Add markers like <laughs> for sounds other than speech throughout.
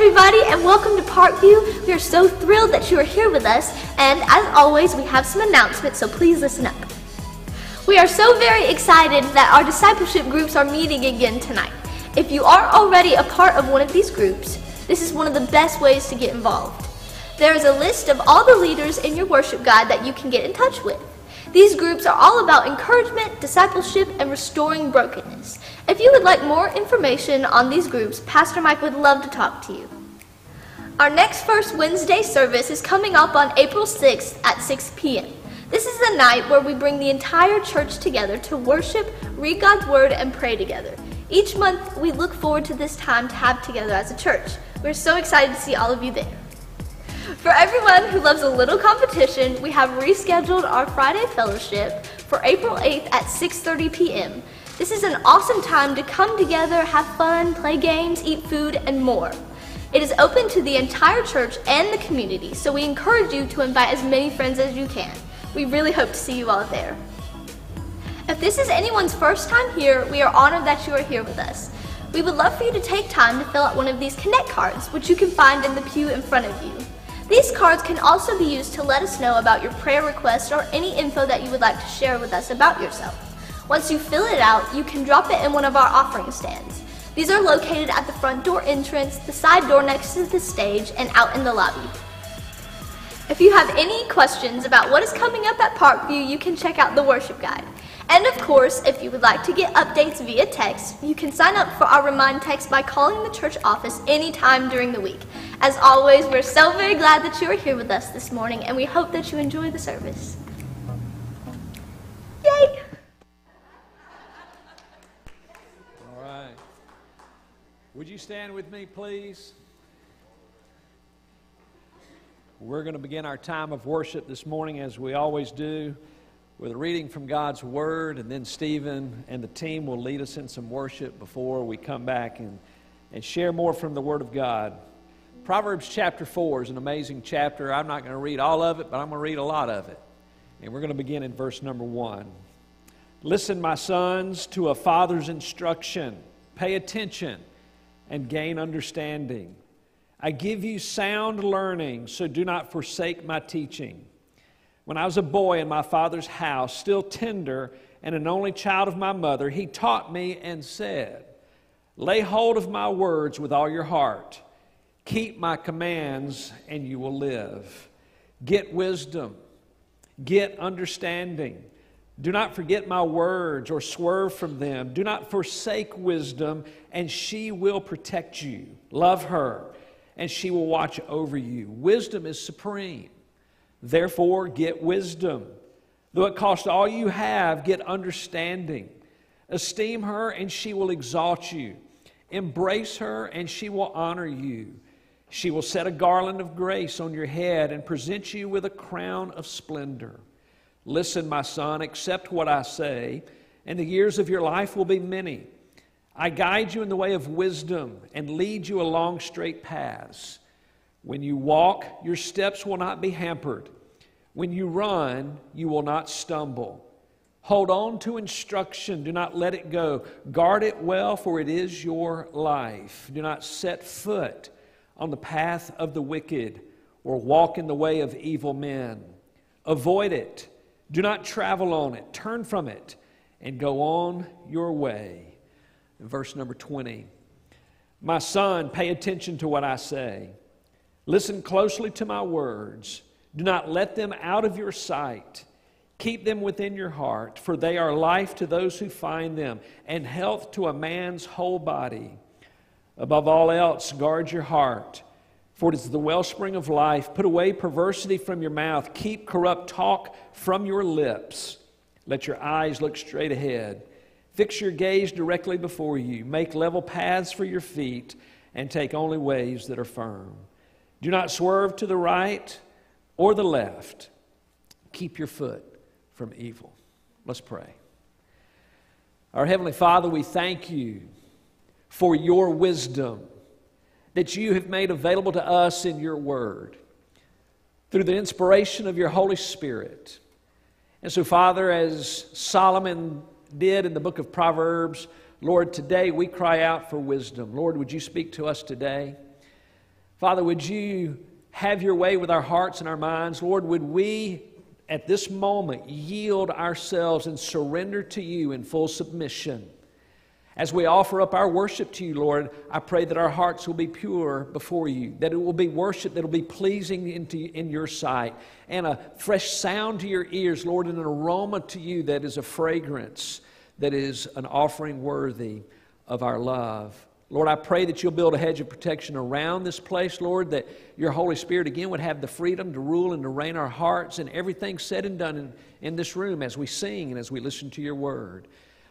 Everybody, and welcome to Parkview. We are so thrilled that you are here with us, and as always, we have some announcements, so please listen up. We are so very excited that our discipleship groups are meeting again tonight. If you are already a part of one of these groups, this is one of the best ways to get involved. There is a list of all the leaders in your worship guide that you can get in touch with. These groups are all about encouragement, discipleship, and restoring brokenness. If you would like more information on these groups, Pastor Mike would love to talk to you. Our next First Wednesday service is coming up on April 6th at 6 p.m. This is the night where we bring the entire church together to worship, read God's Word, and pray together. Each month, we look forward to this time to have together as a church. We're so excited to see all of you there. For everyone who loves a little competition, we have rescheduled our Friday fellowship for April 8th at 6:30 p.m. This is an awesome time to come together, have fun, play games, eat food, and more. It is open to the entire church and the community, so we encourage you to invite as many friends as you can. We really hope to see you all there. If this is anyone's first time here, we are honored that you are here with us. We would love for you to take time to fill out one of these Connect cards, which you can find in the pew in front of you. These cards can also be used to let us know about your prayer request or any info that you would like to share with us about yourself. Once you fill it out, you can drop it in one of our offering stands. These are located at the front door entrance, the side door next to the stage, and out in the lobby. If you have any questions about what is coming up at Parkview, you can check out the worship guide. And of course, if you would like to get updates via text, you can sign up for our Remind text by calling the church office anytime during the week. As always, we're so very glad that you are here with us this morning, and we hope that you enjoy the service. Yay! All right. Would you stand with me, please? We're going to begin our time of worship this morning, as we always do, with a reading from God's Word, and then Steven and the team will lead us in some worship before we come back and, and share more from the Word of God. Proverbs chapter 4 is an amazing chapter. I'm not going to read all of it, but I'm going to read a lot of it. And we're going to begin in verse number 1. Listen, my sons, to a father's instruction. Pay attention and gain understanding. I give you sound learning, so do not forsake my teaching. When I was a boy in my father's house, still tender and an only child of my mother, he taught me and said, Lay hold of my words with all your heart. Keep my commands, and you will live. Get wisdom. Get understanding. Do not forget my words or swerve from them. Do not forsake wisdom, and she will protect you. Love her and she will watch over you. Wisdom is supreme. Therefore, get wisdom. Though it cost all you have, get understanding. Esteem her, and she will exalt you. Embrace her, and she will honor you. She will set a garland of grace on your head and present you with a crown of splendor. Listen, my son, accept what I say, and the years of your life will be many. I guide you in the way of wisdom and lead you along straight paths. When you walk, your steps will not be hampered. When you run, you will not stumble. Hold on to instruction. Do not let it go. Guard it well, for it is your life. Do not set foot on the path of the wicked or walk in the way of evil men. Avoid it. Do not travel on it. Turn from it and go on your way verse number 20. My son, pay attention to what I say. Listen closely to my words. Do not let them out of your sight. Keep them within your heart, for they are life to those who find them and health to a man's whole body. Above all else, guard your heart, for it is the wellspring of life. Put away perversity from your mouth. Keep corrupt talk from your lips. Let your eyes look straight ahead. Fix your gaze directly before you. Make level paths for your feet and take only ways that are firm. Do not swerve to the right or the left. Keep your foot from evil. Let's pray. Our Heavenly Father, we thank you for your wisdom that you have made available to us in your word through the inspiration of your Holy Spirit. And so, Father, as Solomon did in the book of Proverbs. Lord, today we cry out for wisdom. Lord, would you speak to us today? Father, would you have your way with our hearts and our minds? Lord, would we at this moment yield ourselves and surrender to you in full submission? As we offer up our worship to you, Lord, I pray that our hearts will be pure before you, that it will be worship that will be pleasing in your sight, and a fresh sound to your ears, Lord, and an aroma to you that is a fragrance, that is an offering worthy of our love. Lord, I pray that you'll build a hedge of protection around this place, Lord, that your Holy Spirit again would have the freedom to rule and to reign our hearts and everything said and done in, in this room as we sing and as we listen to your word.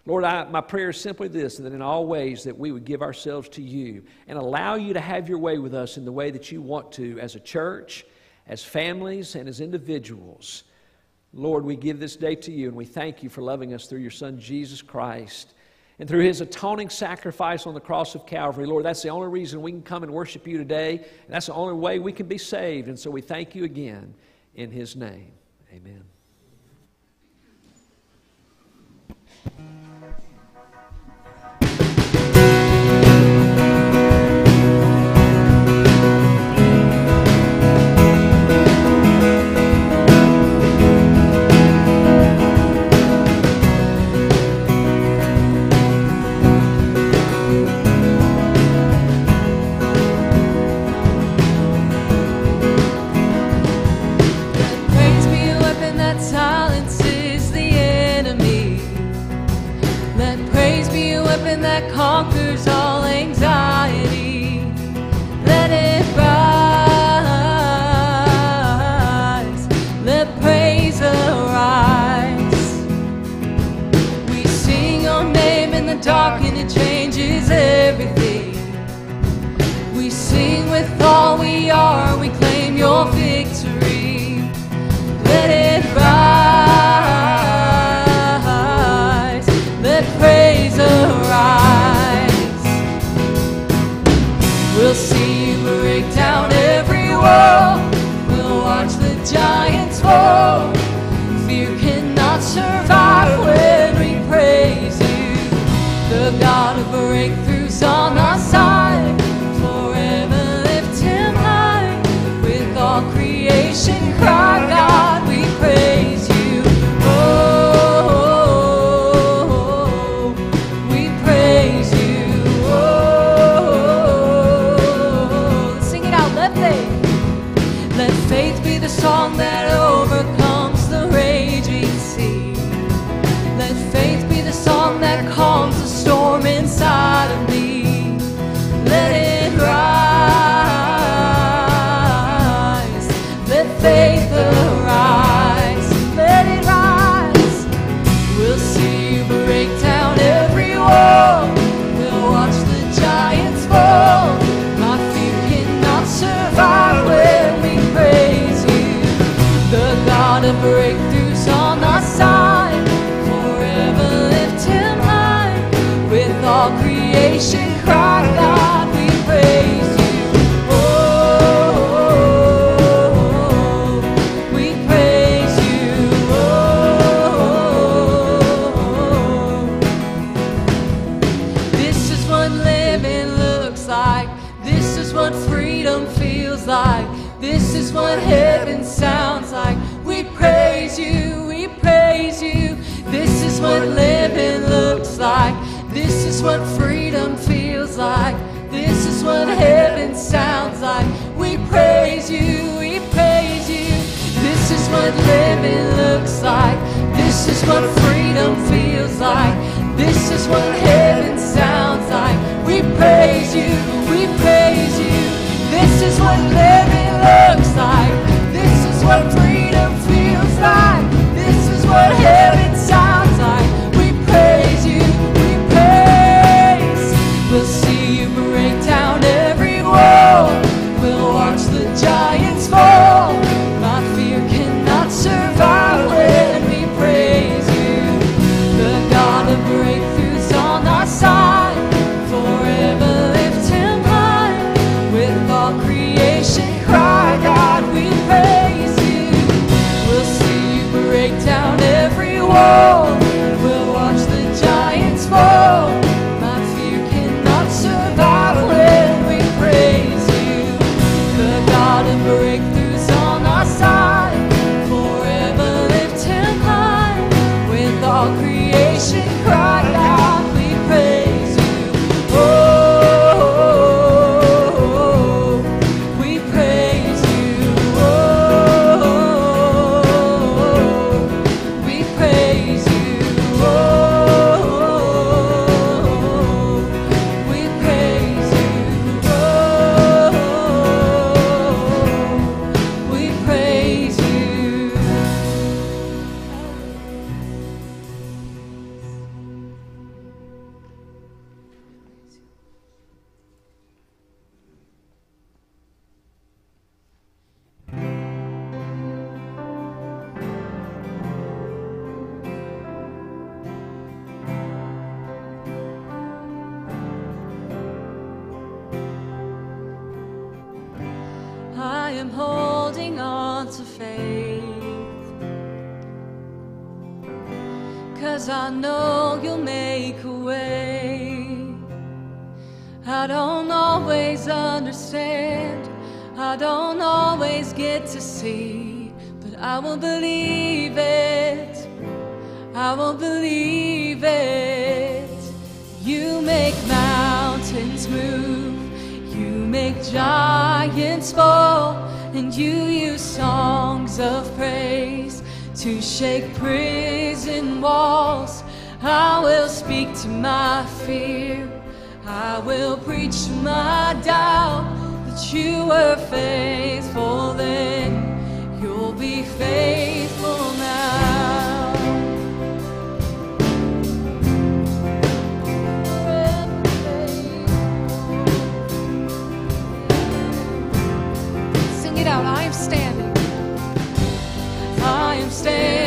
Lord, I, my prayer is simply this that in all ways that we would give ourselves to you and allow you to have your way with us in the way that you want to as a church, as families, and as individuals. Lord, we give this day to you and we thank you for loving us through your Son, Jesus Christ. And through his atoning sacrifice on the cross of Calvary, Lord, that's the only reason we can come and worship you today. And that's the only way we can be saved. And so we thank you again in his name. Amen. salvation. what freedom feels like. This is what heaven sounds like. We praise you, we praise you. This is what I know you'll make a way. I don't always understand, I don't always get to see, but I will believe it. I will believe it. You make mountains move, you make giants fall, and you use songs of praise to shake prison prison walls. I will speak to my fear. I will preach my doubt that you were faithful then. You'll be faithful now. I am standing. I am standing.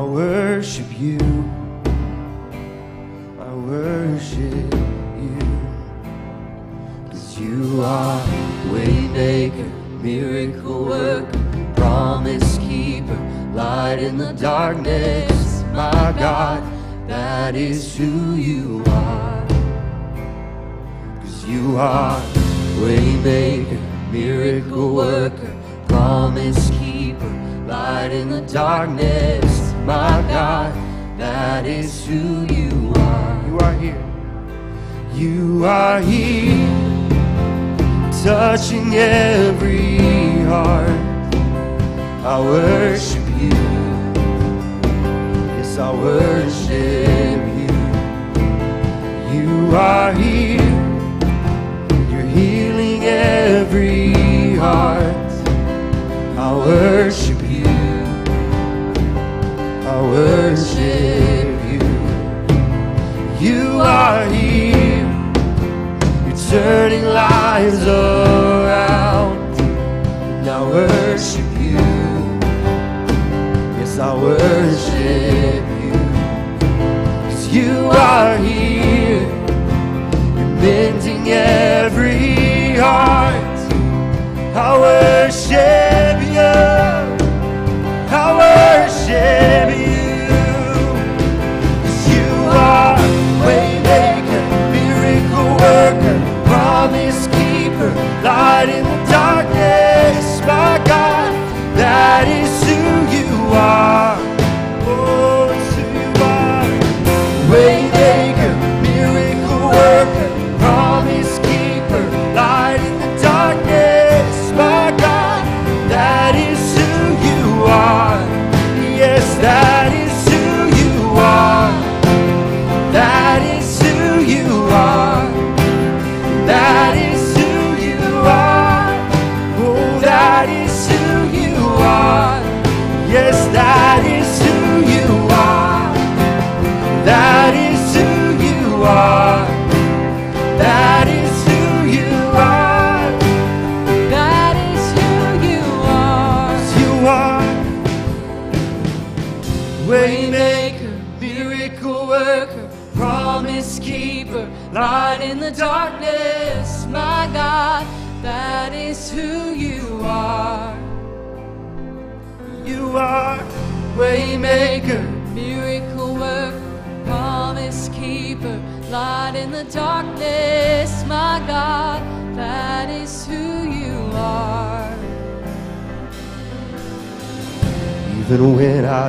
I worship you. I worship you. Cause you are waymaker, miracle worker, promise keeper, light in the darkness. My God, that is who you are. Cause you are waymaker, miracle worker, promise keeper, light in the darkness. My God, that is who you are. You are here. You are here, touching every heart. I worship you. Yes, I worship you. You are here, you're healing every heart. I worship you. I worship you. You are here. You're turning lives around. And I worship you. Yes, I worship you. Cause you are here. You're mending every heart. I worship light in the darkness. My God, that is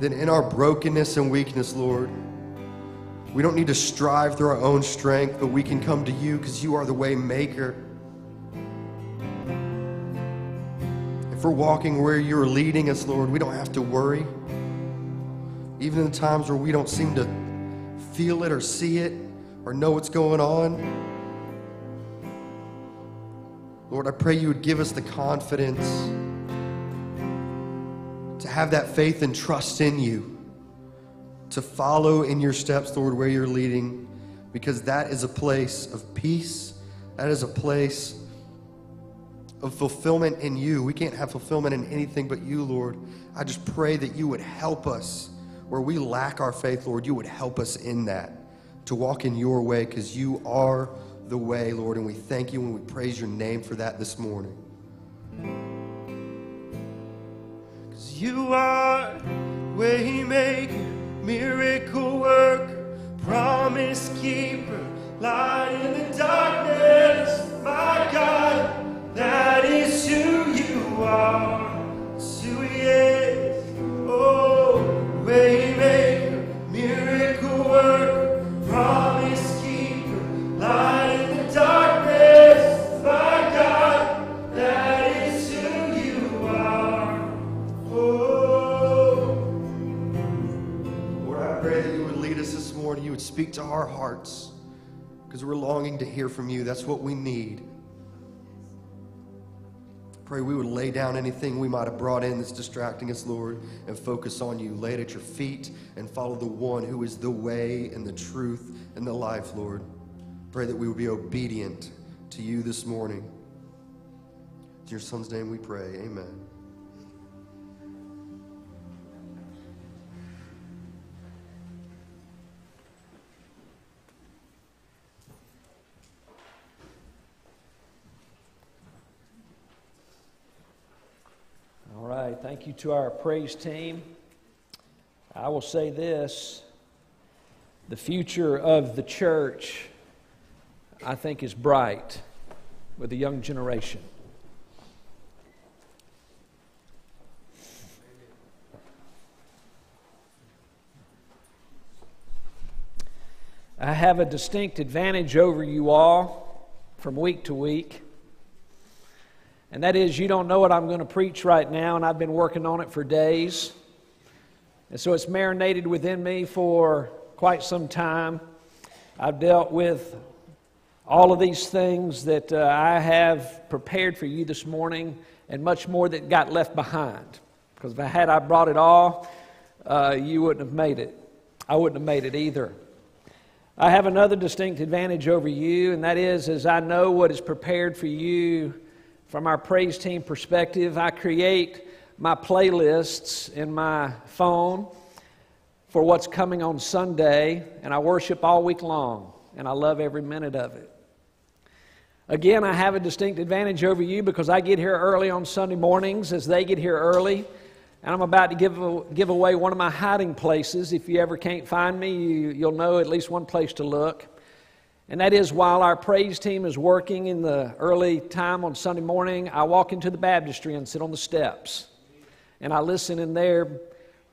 Then in our brokenness and weakness, Lord, we don't need to strive through our own strength, but we can come to you because you are the way maker. If we're walking where you're leading us, Lord, we don't have to worry. Even in the times where we don't seem to feel it or see it or know what's going on. Lord, I pray you would give us the confidence to have that faith and trust in you, to follow in your steps, Lord, where you're leading, because that is a place of peace. That is a place of fulfillment in you. We can't have fulfillment in anything but you, Lord. I just pray that you would help us where we lack our faith, Lord. You would help us in that to walk in your way because you are the way, Lord. And we thank you and we praise your name for that this morning. You are waymaker, miracle worker, promise keeper, light in the darkness, my God, that is who you are. It's who he is. Oh, waymaker, miracle worker, promise keeper, light in the darkness, would speak to our hearts because we're longing to hear from you. That's what we need. Pray we would lay down anything we might have brought in that's distracting us, Lord, and focus on you. Lay it at your feet and follow the one who is the way and the truth and the life, Lord. Pray that we would be obedient to you this morning. In your son's name we pray. Amen. Thank you to our praise team. I will say this the future of the church, I think, is bright with the young generation. I have a distinct advantage over you all from week to week. And that is, you don't know what I'm going to preach right now, and I've been working on it for days. And so it's marinated within me for quite some time. I've dealt with all of these things that uh, I have prepared for you this morning, and much more that got left behind. Because if I had I brought it all, uh, you wouldn't have made it. I wouldn't have made it either. I have another distinct advantage over you, and that is, as I know what is prepared for you from our praise team perspective, I create my playlists in my phone for what's coming on Sunday, and I worship all week long, and I love every minute of it. Again, I have a distinct advantage over you because I get here early on Sunday mornings as they get here early. And I'm about to give, give away one of my hiding places. If you ever can't find me, you, you'll know at least one place to look. And that is while our praise team is working in the early time on Sunday morning, I walk into the baptistry and sit on the steps. And I listen in there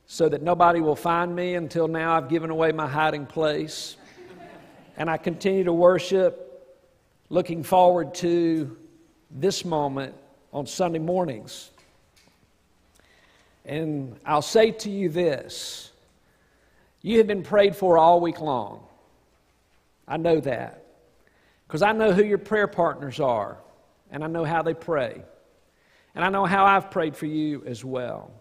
so that nobody will find me until now I've given away my hiding place. And I continue to worship, looking forward to this moment on Sunday mornings. And I'll say to you this you have been prayed for all week long. I know that. Because I know who your prayer partners are, and I know how they pray. And I know how I've prayed for you as well.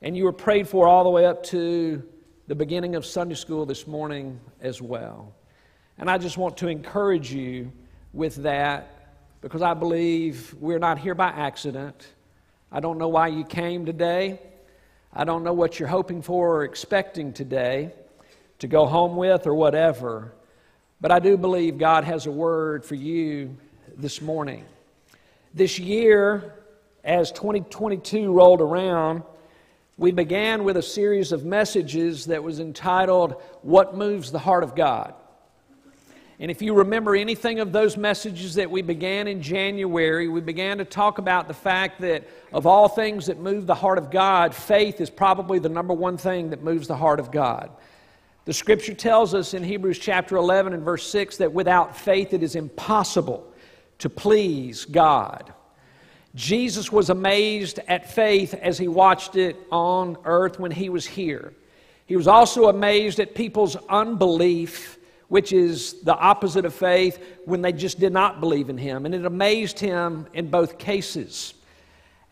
And you were prayed for all the way up to the beginning of Sunday school this morning as well. And I just want to encourage you with that because I believe we're not here by accident. I don't know why you came today. I don't know what you're hoping for or expecting today to go home with or whatever, but I do believe God has a word for you this morning. This year, as 2022 rolled around, we began with a series of messages that was entitled, What Moves the Heart of God? And if you remember anything of those messages that we began in January, we began to talk about the fact that of all things that move the heart of God, faith is probably the number one thing that moves the heart of God. The scripture tells us in Hebrews chapter 11 and verse 6 that without faith it is impossible to please God. Jesus was amazed at faith as he watched it on earth when he was here. He was also amazed at people's unbelief which is the opposite of faith, when they just did not believe in him. And it amazed him in both cases.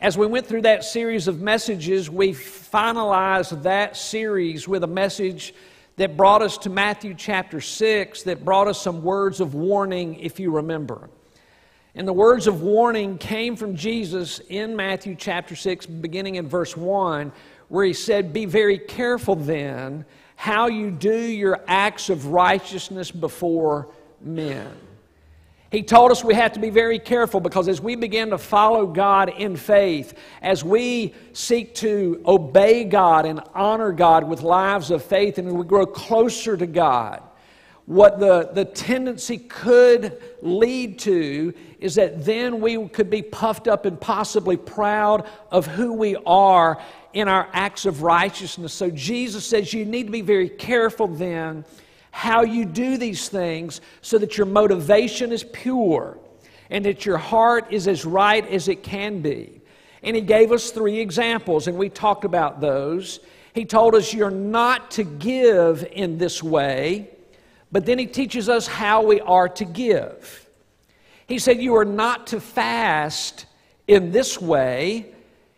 As we went through that series of messages, we finalized that series with a message that brought us to Matthew chapter 6, that brought us some words of warning, if you remember. And the words of warning came from Jesus in Matthew chapter 6, beginning in verse 1, where he said, Be very careful then how you do your acts of righteousness before men. He told us we have to be very careful because as we begin to follow God in faith, as we seek to obey God and honor God with lives of faith, and we grow closer to God, what the, the tendency could lead to is that then we could be puffed up and possibly proud of who we are in our acts of righteousness. So Jesus says you need to be very careful then how you do these things so that your motivation is pure and that your heart is as right as it can be. And he gave us three examples, and we talked about those. He told us you're not to give in this way, but then he teaches us how we are to give. He said you are not to fast in this way,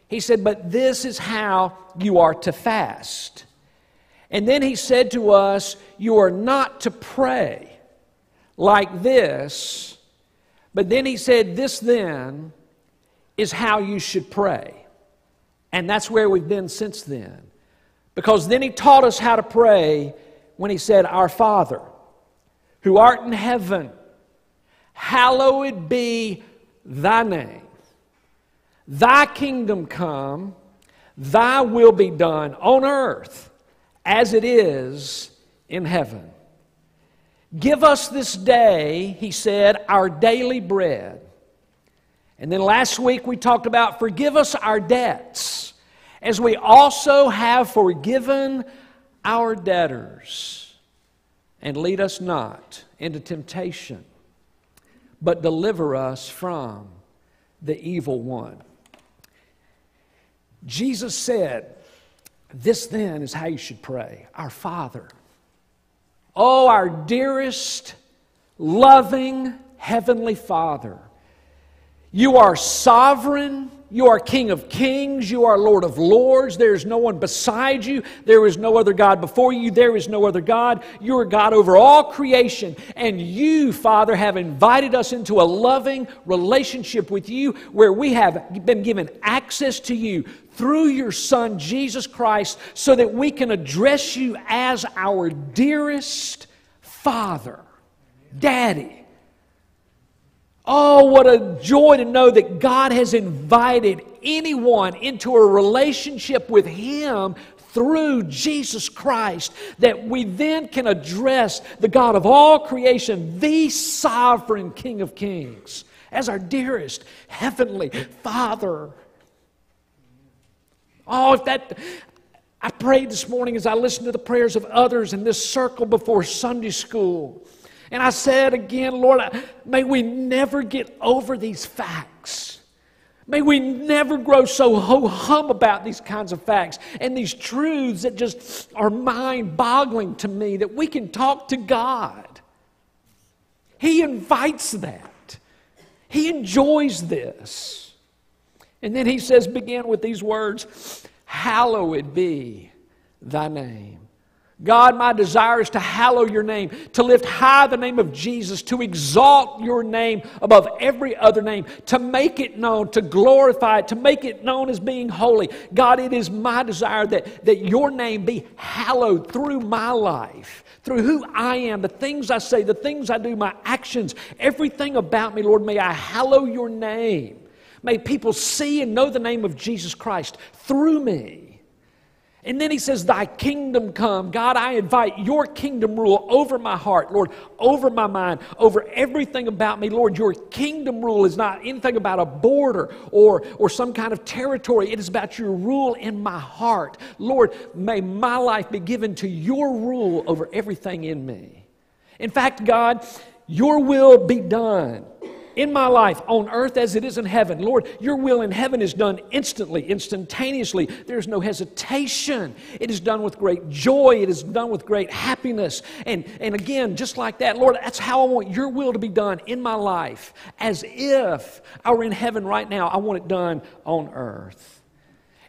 he said, But this is how you are to fast. And then he said to us, You are not to pray like this. But then he said, This then is how you should pray. And that's where we've been since then. Because then he taught us how to pray when he said, Our Father, who art in heaven, hallowed be thy name. Thy kingdom come, thy will be done on earth as it is in heaven. Give us this day, he said, our daily bread. And then last week we talked about forgive us our debts as we also have forgiven our debtors. And lead us not into temptation, but deliver us from the evil one. Jesus said, This then is how you should pray Our Father. Oh, our dearest, loving Heavenly Father, you are sovereign you are King of kings. You are Lord of lords. There is no one beside you. There is no other God before you. There is no other God. You are God over all creation. And you, Father, have invited us into a loving relationship with you where we have been given access to you through your Son, Jesus Christ, so that we can address you as our dearest Father, Daddy. Oh, what a joy to know that God has invited anyone into a relationship with Him through Jesus Christ, that we then can address the God of all creation, the sovereign King of Kings, as our dearest Heavenly Father. Oh, if that. I prayed this morning as I listened to the prayers of others in this circle before Sunday school. And I said again, Lord, may we never get over these facts. May we never grow so ho hum about these kinds of facts and these truths that just are mind boggling to me that we can talk to God. He invites that, He enjoys this. And then He says, begin with these words Hallowed be thy name. God, my desire is to hallow your name, to lift high the name of Jesus, to exalt your name above every other name, to make it known, to glorify it, to make it known as being holy. God, it is my desire that, that your name be hallowed through my life, through who I am, the things I say, the things I do, my actions, everything about me, Lord, may I hallow your name. May people see and know the name of Jesus Christ through me. And then he says, Thy kingdom come. God, I invite your kingdom rule over my heart, Lord, over my mind, over everything about me. Lord, your kingdom rule is not anything about a border or, or some kind of territory. It is about your rule in my heart. Lord, may my life be given to your rule over everything in me. In fact, God, your will be done in my life on earth as it is in heaven. Lord, your will in heaven is done instantly, instantaneously. There's no hesitation. It is done with great joy. It is done with great happiness. And, and again, just like that, Lord, that's how I want your will to be done in my life. As if I were in heaven right now, I want it done on earth.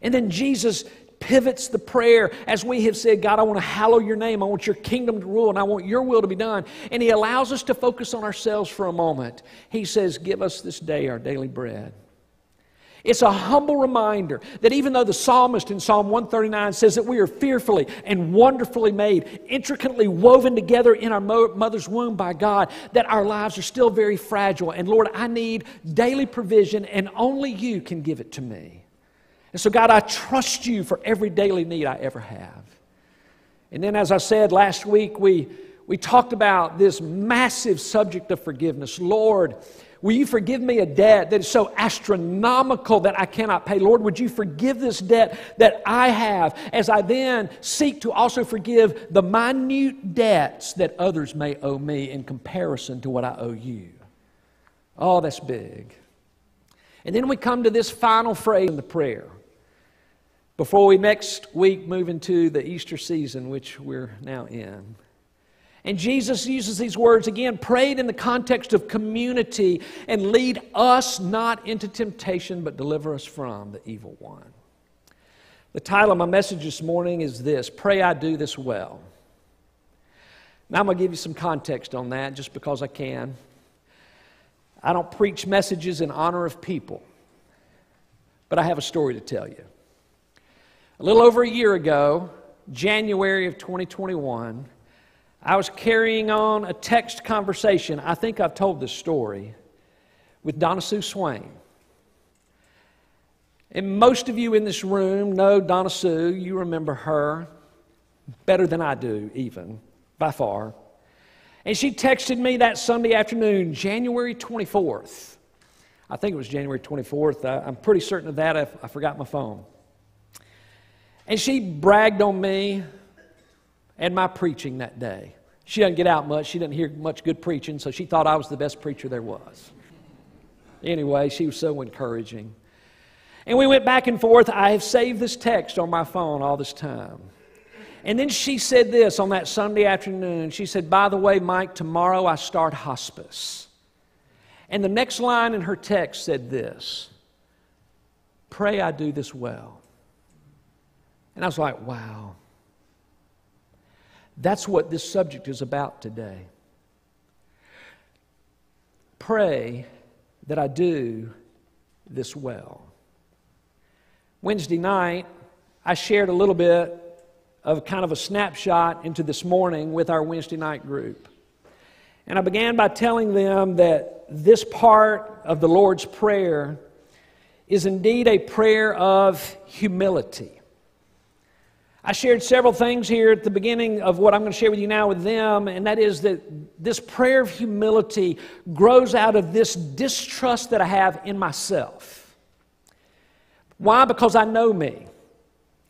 And then Jesus pivots the prayer as we have said, God, I want to hallow your name. I want your kingdom to rule and I want your will to be done. And He allows us to focus on ourselves for a moment. He says, Give us this day our daily bread. It's a humble reminder that even though the psalmist in Psalm 139 says that we are fearfully and wonderfully made, intricately woven together in our mother's womb by God, that our lives are still very fragile. And Lord, I need daily provision, and only you can give it to me. And so, God, I trust you for every daily need I ever have. And then, as I said last week, we, we talked about this massive subject of forgiveness. Lord, will you forgive me a debt that is so astronomical that I cannot pay? Lord, would you forgive this debt that I have as I then seek to also forgive the minute debts that others may owe me in comparison to what I owe you? Oh, that's big. And then we come to this final phrase in the prayer before we next week move into the Easter season, which we're now in. And Jesus uses these words again, prayed in the context of community and lead us not into temptation, but deliver us from the evil one. The title of my message this morning is this Pray I Do This Well. Now, I'm going to give you some context on that just because I can. I don't preach messages in honor of people, but I have a story to tell you. A little over a year ago, January of 2021, I was carrying on a text conversation. I think I've told this story with Donna Sue Swain. And most of you in this room know Donna Sue. You remember her better than I do, even by far. And she texted me that Sunday afternoon, January 24th. I think it was January 24th. I, am pretty certain of that. I, I forgot my phone. And she bragged on me and my preaching that day. She doesn't get out much. She doesn't hear much good preaching, so she thought I was the best preacher there was. Anyway, she was so encouraging. And we went back and forth. I have saved this text on my phone all this time. And then she said this on that Sunday afternoon. She said, By the way, Mike, tomorrow I start hospice. And the next line in her text said this Pray I do this well. And I was like, wow. That's what this subject is about today. Pray that I do this well. Wednesday night, I shared a little bit of kind of a snapshot into this morning with our Wednesday night group. And I began by telling them that this part of the Lord's Prayer is indeed a prayer of humility. I shared several things here at the beginning of what I'm going to share with you now with them, and that is that this prayer of humility grows out of this distrust that I have in myself. Why? Because I know me.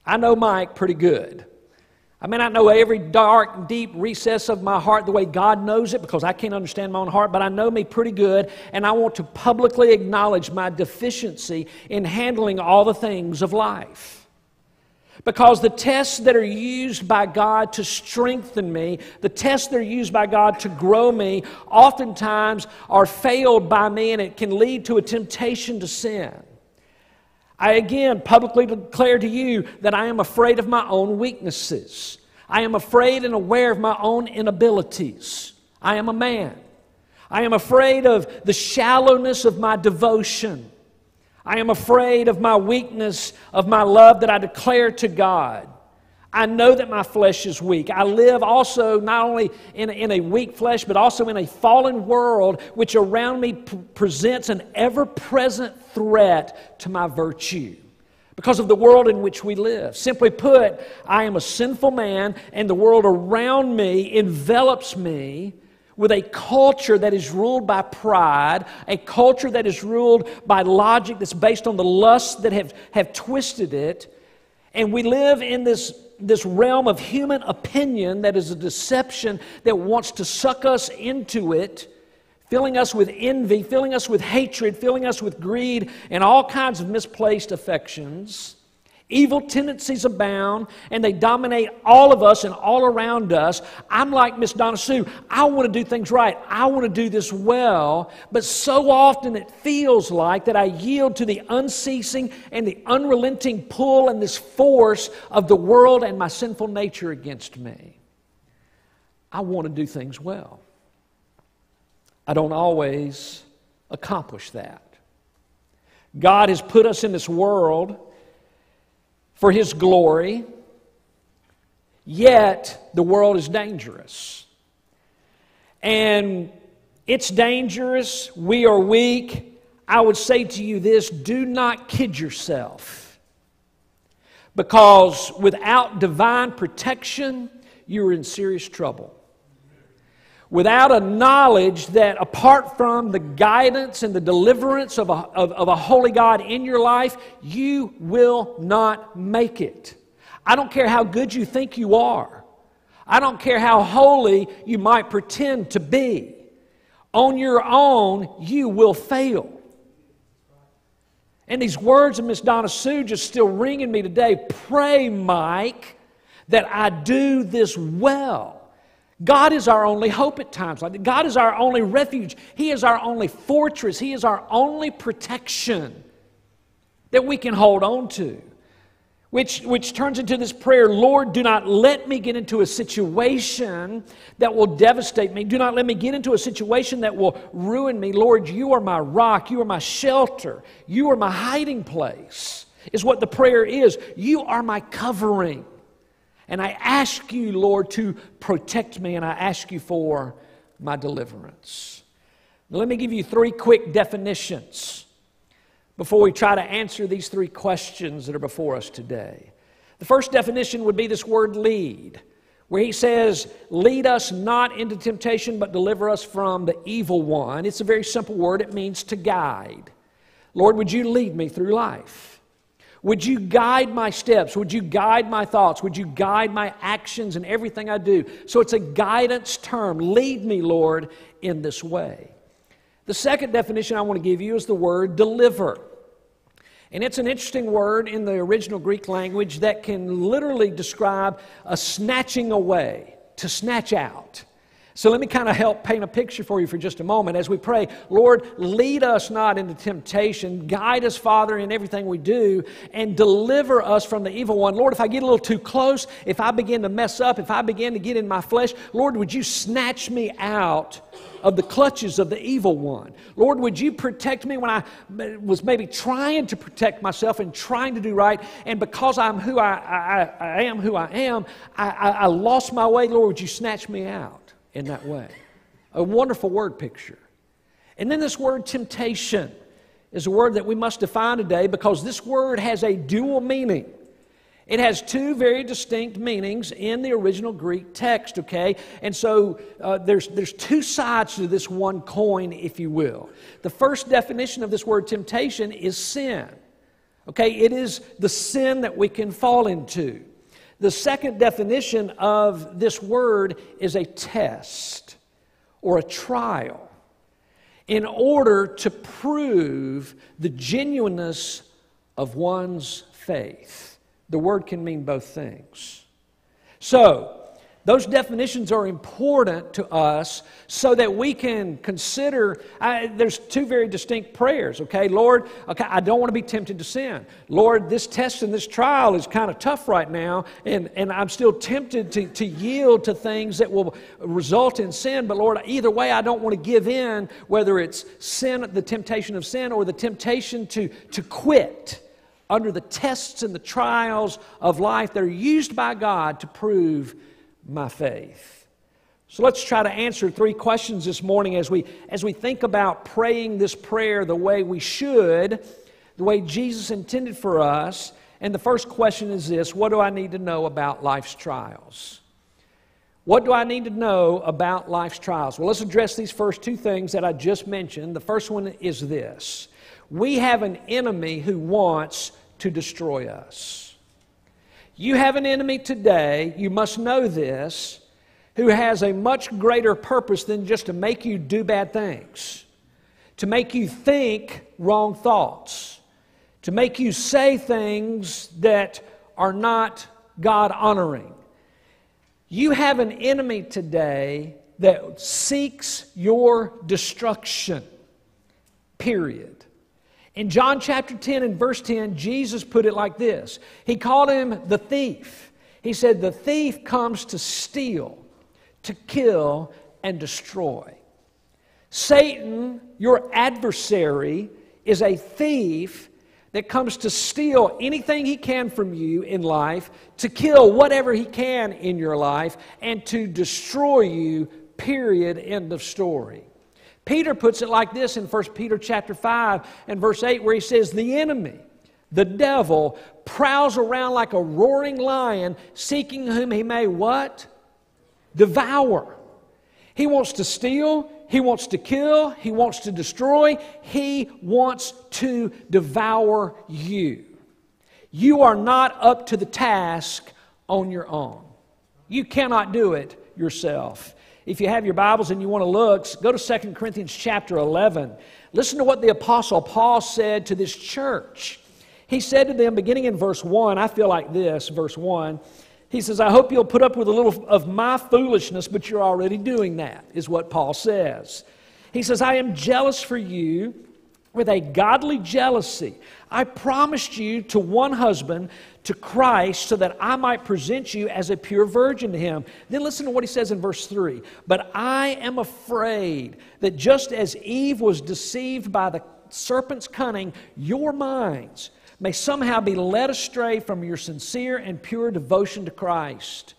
I know Mike pretty good. I may not know every dark, deep recess of my heart the way God knows it because I can't understand my own heart, but I know me pretty good, and I want to publicly acknowledge my deficiency in handling all the things of life. Because the tests that are used by God to strengthen me, the tests that are used by God to grow me, oftentimes are failed by me and it can lead to a temptation to sin. I again publicly declare to you that I am afraid of my own weaknesses. I am afraid and aware of my own inabilities. I am a man. I am afraid of the shallowness of my devotion. I am afraid of my weakness, of my love that I declare to God. I know that my flesh is weak. I live also not only in a, in a weak flesh, but also in a fallen world which around me p- presents an ever present threat to my virtue because of the world in which we live. Simply put, I am a sinful man, and the world around me envelops me with a culture that is ruled by pride, a culture that is ruled by logic that's based on the lusts that have, have twisted it. And we live in this, this realm of human opinion that is a deception that wants to suck us into it filling us with envy, filling us with hatred, filling us with greed, and all kinds of misplaced affections. Evil tendencies abound and they dominate all of us and all around us. I'm like Miss Donna Sue. I want to do things right. I want to do this well. But so often it feels like that I yield to the unceasing and the unrelenting pull and this force of the world and my sinful nature against me. I want to do things well. I don't always accomplish that. God has put us in this world for His glory, yet the world is dangerous. And it's dangerous, we are weak. I would say to you this do not kid yourself. Because without divine protection, you're in serious trouble without a knowledge that apart from the guidance and the deliverance of a, of, of, a holy God in your life, you will not make it. I don't care how good you think you are, I don't care how holy you might pretend to be. On your own, you will fail. And these words of Miss Donna Sue just still ring in me today. Pray, Mike, that I do this well. God is our only hope at times like. God is our only refuge. He is our only fortress. He is our only protection that we can hold on to. Which, which turns into this prayer Lord, do not let me get into a situation that will devastate me. Do not let me get into a situation that will ruin me. Lord, you are my rock. You are my shelter. You are my hiding place, is what the prayer is. You are my covering. And I ask you, Lord, to protect me, and I ask you for my deliverance. Now, let me give you three quick definitions before we try to answer these three questions that are before us today. The first definition would be this word lead, where he says, Lead us not into temptation, but deliver us from the evil one. It's a very simple word, it means to guide. Lord, would you lead me through life? Would you guide my steps? Would you guide my thoughts? Would you guide my actions and everything I do? So it's a guidance term. Lead me, Lord, in this way. The second definition I want to give you is the word deliver. And it's an interesting word in the original Greek language that can literally describe a snatching away, to snatch out. So let me kind of help paint a picture for you for just a moment as we pray. Lord, lead us not into temptation. Guide us, Father, in everything we do and deliver us from the evil one. Lord, if I get a little too close, if I begin to mess up, if I begin to get in my flesh, Lord, would you snatch me out of the clutches of the evil one? Lord, would you protect me when I uh, was maybe trying to protect myself and trying to do right? And because I'm who I, I, I am, who I am, I, I lost my way. Lord, would you snatch me out? In that way. A wonderful word picture. And then this word temptation is a word that we must define today because this word has a dual meaning. It has two very distinct meanings in the original Greek text, okay? And so uh, there's, there's two sides to this one coin, if you will. The first definition of this word temptation is sin, okay? It is the sin that we can fall into. The second definition of this word is a test or a trial in order to prove the genuineness of one's faith. The word can mean both things. So, Those definitions are important to us so that we can consider. I, there's two very distinct prayers, okay? Lord, okay, I don't want to be tempted to sin. Lord, this test and this trial is kind of tough right now, and, and I'm still tempted to, to yield to things that will result in sin. But Lord, either way, I don't want to give in, whether it's sin, the temptation of sin, or the temptation to, to quit under the tests and the trials of life that are used by God to prove my faith. So let's try to answer three questions this morning as we, as we think about praying this prayer the way we should, the way Jesus intended for us. And the first question is this What do I need to know about life's trials? What do I need to know about life's trials? Well, let's address these first two things that I just mentioned. The first one is this We have an enemy who wants to destroy us. You have an enemy today, you must know this, who has a much greater purpose than just to make you do bad things, to make you think wrong thoughts, to make you say things that are not God honoring. You have an enemy today that seeks your destruction, period. In John chapter 10 and verse 10, Jesus put it like this He called him the thief. He said, The thief comes to steal, to kill, and destroy. Satan, your adversary, is a thief that comes to steal anything he can from you in life, to kill whatever he can in your life, and to destroy you, period, end of story. Peter puts it like this in 1 Peter chapter 5 and verse 8 where he says the enemy the devil prowls around like a roaring lion seeking whom he may what? Devour. He wants to steal. He wants to kill. He wants to destroy. He wants to devour you. You are not up to the task on your own. You cannot do it yourself if you have your Bibles and you want to look, go to 2 Corinthians chapter 11. Listen to what the Apostle Paul said to this church. He said to them, beginning in verse 1, I feel like this, verse 1. He says, I hope you'll put up with a little of my foolishness, but you're already doing that, is what Paul says. He says, I am jealous for you with a godly jealousy. I promised you to one husband, to Christ, so that I might present you as a pure virgin to him. Then listen to what he says in verse 3 But I am afraid that just as Eve was deceived by the serpent's cunning, your minds may somehow be led astray from your sincere and pure devotion to Christ.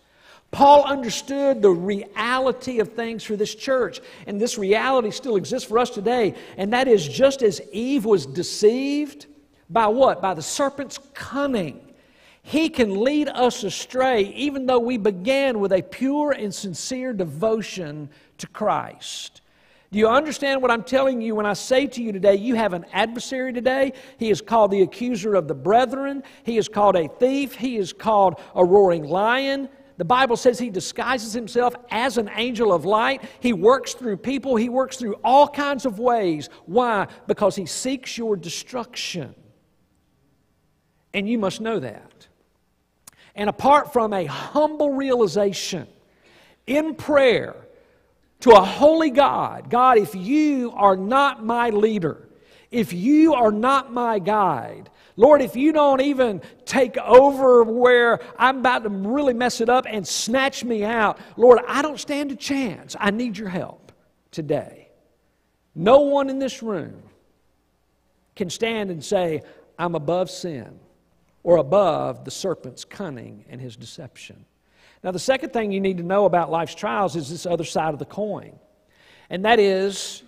Paul understood the reality of things for this church, and this reality still exists for us today. And that is just as Eve was deceived by what? By the serpent's cunning. He can lead us astray even though we began with a pure and sincere devotion to Christ. Do you understand what I'm telling you when I say to you today, you have an adversary today? He is called the accuser of the brethren. He is called a thief. He is called a roaring lion. The Bible says he disguises himself as an angel of light. He works through people, he works through all kinds of ways. Why? Because he seeks your destruction. And you must know that. And apart from a humble realization in prayer to a holy God, God, if you are not my leader, if you are not my guide, Lord, if you don't even take over where I'm about to really mess it up and snatch me out, Lord, I don't stand a chance. I need your help today. No one in this room can stand and say, I'm above sin or above the serpent's cunning and his deception. Now, the second thing you need to know about life's trials is this other side of the coin. And that is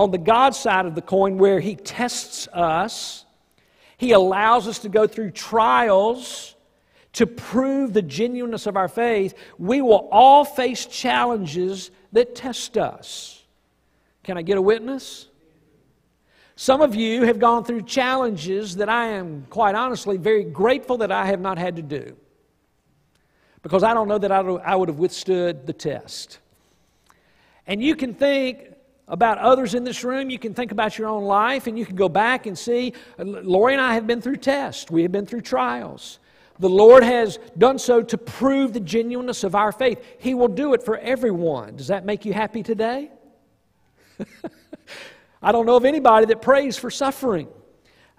on the God side of the coin where he tests us he allows us to go through trials to prove the genuineness of our faith. We will all face challenges that test us. Can I get a witness? Some of you have gone through challenges that I am, quite honestly, very grateful that I have not had to do. Because I don't know that I would have withstood the test. And you can think, about others in this room. You can think about your own life and you can go back and see. Uh, Lori and I have been through tests, we have been through trials. The Lord has done so to prove the genuineness of our faith. He will do it for everyone. Does that make you happy today? <laughs> I don't know of anybody that prays for suffering.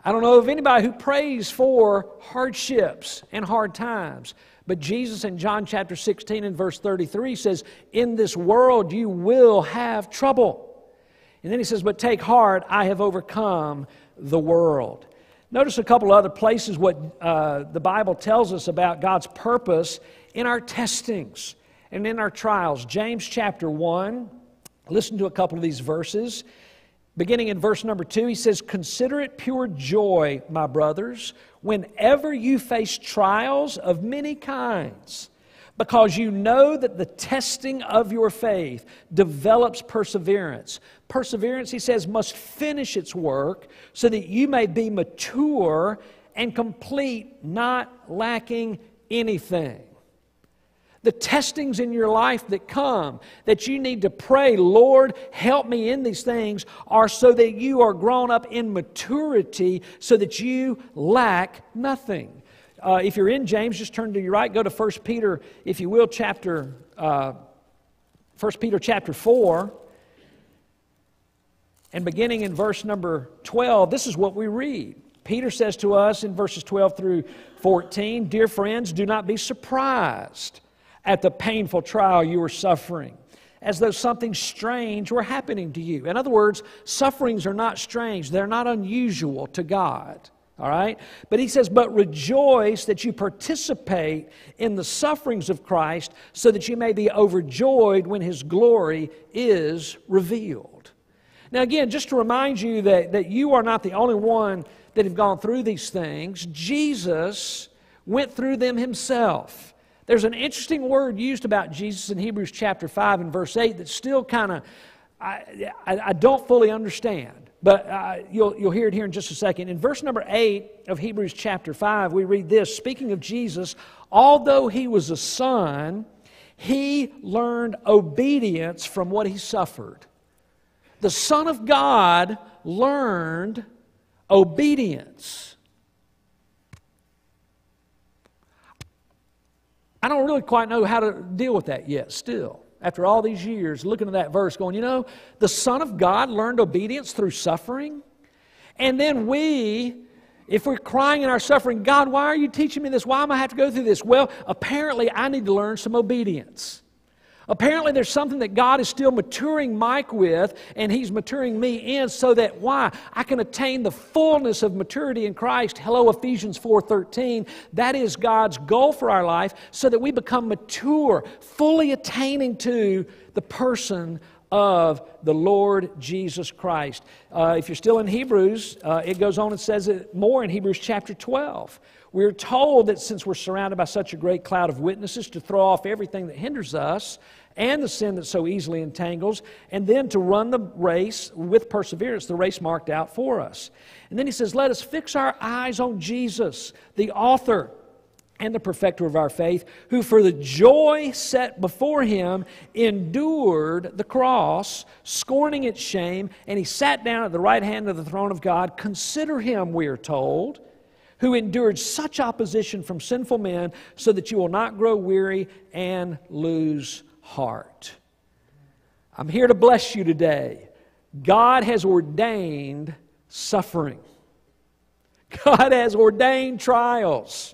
I don't know of anybody who prays for hardships and hard times. But Jesus in John chapter 16 and verse 33 says, In this world you will have trouble. And then he says, But take heart, I have overcome the world. Notice a couple other places what uh, the Bible tells us about God's purpose in our testings and in our trials. James chapter 1, listen to a couple of these verses. Beginning in verse number 2, he says, Consider it pure joy, my brothers, whenever you face trials of many kinds because you know that the testing of your faith develops perseverance. Perseverance, he says, must finish its work so that you may be mature and complete, not lacking anything. The testings in your life that come, that you need to pray, Lord, help me in these things, are so that you are grown up in maturity so that you lack nothing. Uh, if you're in James, just turn to your right. Go to 1 Peter, if you will, chapter uh, 1 Peter chapter 4. And beginning in verse number 12, this is what we read. Peter says to us in verses 12 through 14 Dear friends, do not be surprised at the painful trial you are suffering, as though something strange were happening to you. In other words, sufferings are not strange, they're not unusual to God. All right? But he says, But rejoice that you participate in the sufferings of Christ, so that you may be overjoyed when his glory is revealed. Now, again, just to remind you that, that you are not the only one that have gone through these things, Jesus went through them himself. There's an interesting word used about Jesus in Hebrews chapter 5 and verse 8 that still kind of, I, I, I don't fully understand. But uh, you'll, you'll hear it here in just a second. In verse number 8 of Hebrews chapter 5, we read this Speaking of Jesus, although he was a son, he learned obedience from what he suffered. The Son of God learned obedience. I don't really quite know how to deal with that yet, still after all these years, looking at that verse, going, you know, the Son of God learned obedience through suffering. And then we, if we're crying in our suffering, God, why are you teaching me this? Why am I have to go through this? Well, apparently I need to learn some obedience. Apparently, there's something that God is still maturing Mike with, and He's maturing me in so that why? I can attain the fullness of maturity in Christ. Hello, Ephesians 4:13. That is God's goal for our life, so that we become mature, fully attaining to the person of the Lord Jesus Christ. Uh, if you're still in Hebrews, uh, it goes on and says it more in Hebrews chapter 12. We're told that since we're surrounded by such a great cloud of witnesses, to throw off everything that hinders us and the sin that so easily entangles, and then to run the race with perseverance, the race marked out for us. And then he says, Let us fix our eyes on Jesus, the author and the perfecter of our faith, who for the joy set before him endured the cross, scorning its shame, and he sat down at the right hand of the throne of God. Consider him, we are told who endured such opposition from sinful men, so that you will not grow weary and lose heart. I'm here to bless you today. God has ordained suffering. God has ordained trials.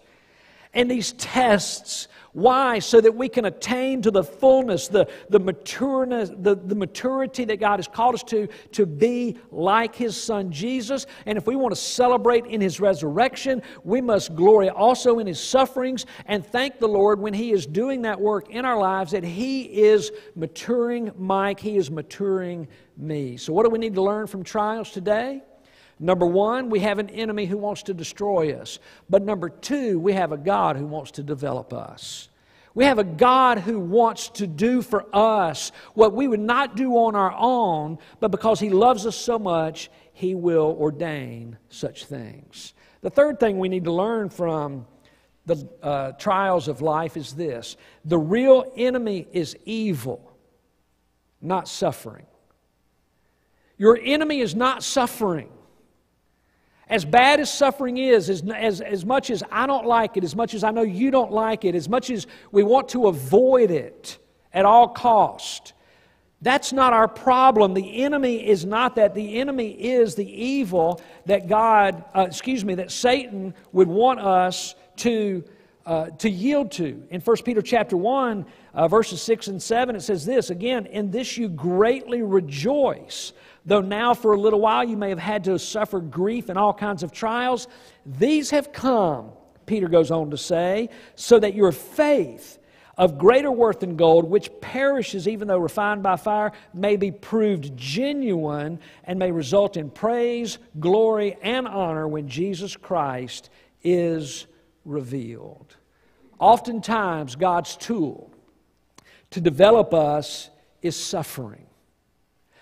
And these tests why? So that we can attain to the fullness, the, the, matureness, the, the maturity that God has called us to, to be like His Son Jesus. And if we want to celebrate in His resurrection, we must glory also in His sufferings and thank the Lord when He is doing that work in our lives that He is maturing Mike, He is maturing me. So, what do we need to learn from trials today? Number one, we have an enemy who wants to destroy us. But number two, we have a God who wants to develop us. We have a God who wants to do for us what we would not do on our own, but because He loves us so much, He will ordain such things. The third thing we need to learn from the uh, trials of life is this the real enemy is evil, not suffering. Your enemy is not suffering. As bad as suffering is, as, as, as much as I don't like it, as much as I know you don't like it, as much as we want to avoid it at all cost, that's not our problem. The enemy is not that. The enemy is the evil that God, uh, excuse me, that Satan would want us to, uh, to yield to. In 1 Peter chapter 1, uh, verses 6 and 7, it says this again, In this you greatly rejoice, though now for a little while you may have had to suffer grief and all kinds of trials. These have come, Peter goes on to say, so that your faith of greater worth than gold, which perishes even though refined by fire, may be proved genuine and may result in praise, glory, and honor when Jesus Christ is revealed. Oftentimes, God's tool to develop us is suffering.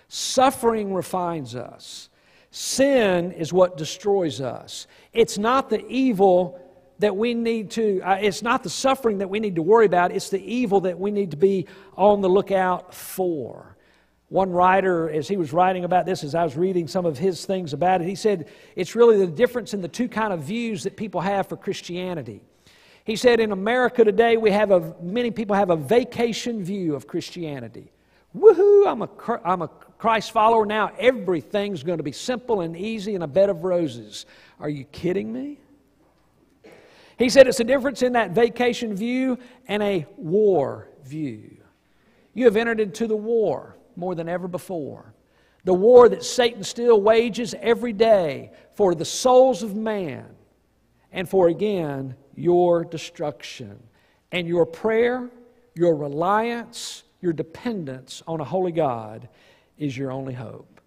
Suffering refines us. Sin is what destroys us. It's not the evil that we need to, uh, it's not the suffering that we need to worry about, it's the evil that we need to be on the lookout for. One writer, as he was writing about this, as I was reading some of his things about it, he said it's really the difference in the two kind of views that people have for Christianity. He said in America today, we have a, many people have a vacation view of Christianity. Woohoo, I'm a, I'm a Christ follower now. Everything's going to be simple and easy and a bed of roses. Are you kidding me? He said it's a difference in that vacation view and a war view. You have entered into the war more than ever before. The war that Satan still wages every day for the souls of man and for, again, your destruction. And your prayer, your reliance, your dependence on a holy God is your only hope.